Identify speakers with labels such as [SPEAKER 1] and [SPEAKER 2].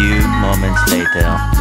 [SPEAKER 1] few moments later.